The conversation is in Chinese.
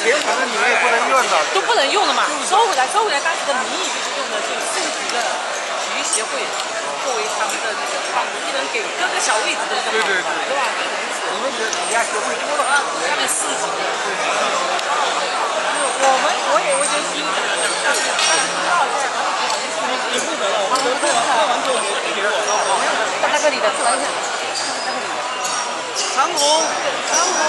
钱反正你们也不能用了，都不能用了嘛，收回来，收回来，当时的名义就是用的就是市局的体育协会作为他们的这个仿佛一人给各个小位置的那个，对对对，是吧？我们的体育协会多了，下面市级的。我们我也我就是新，但是不知道在哪，是你负责了，我们负责看完之后你给我，大哥你的，大哥你的，长虹，长虹。